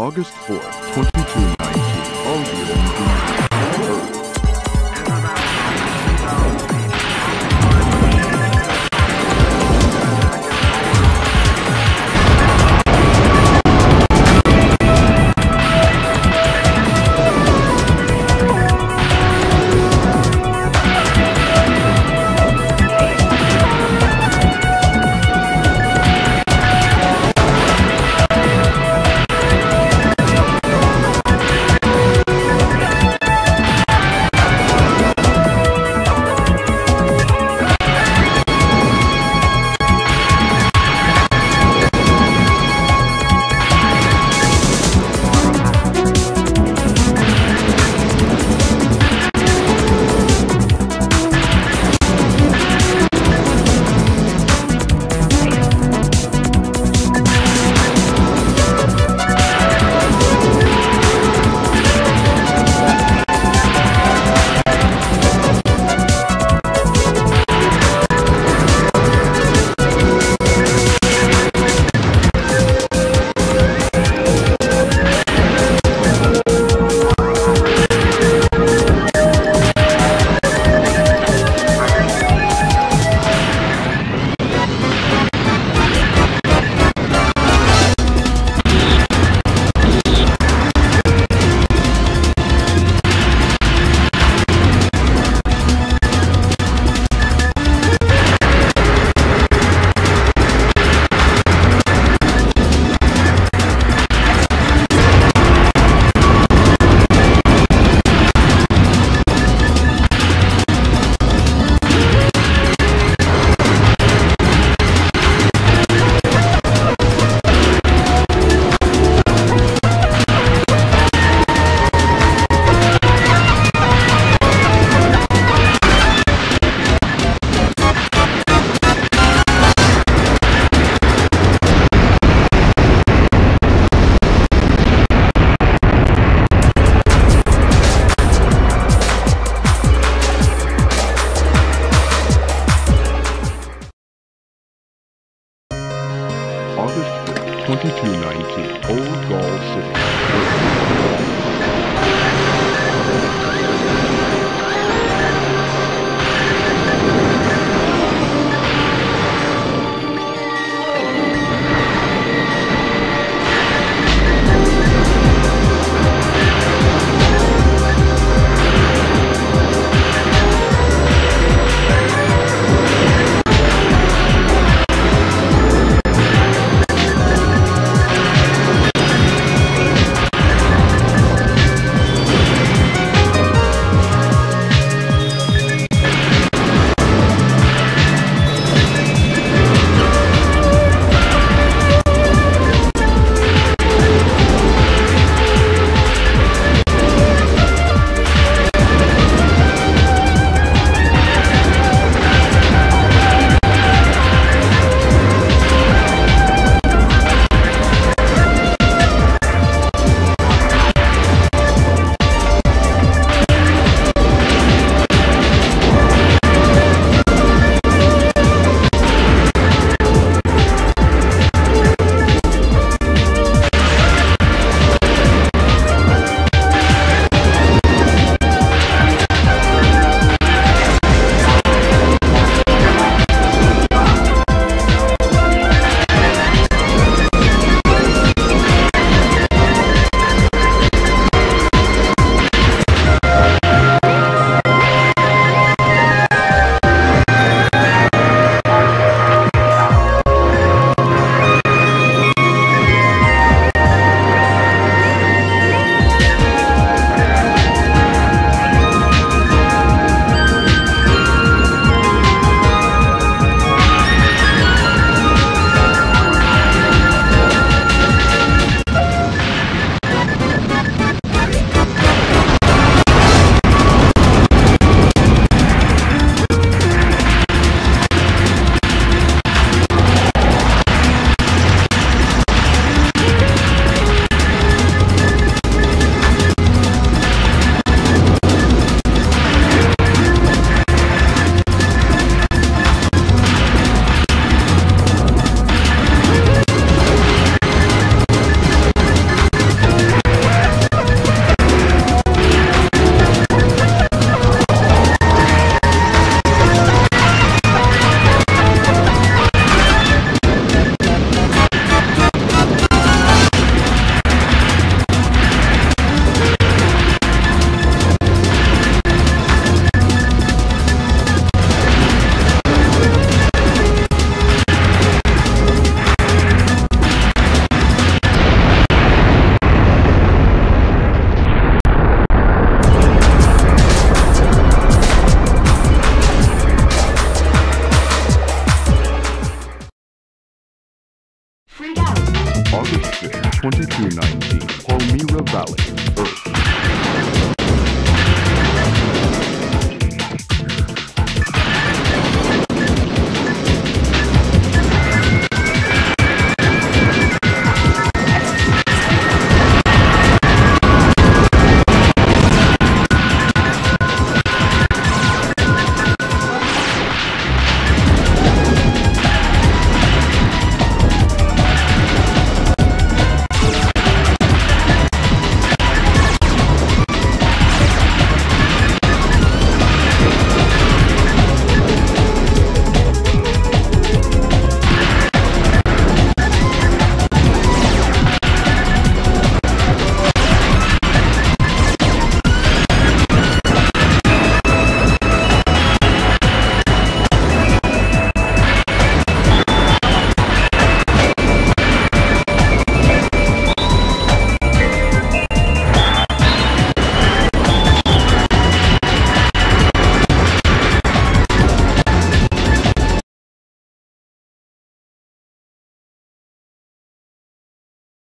August 4th, 2219. August 5th, 2219. Old Gaul City. 2219 Palmyra Valley, Earth.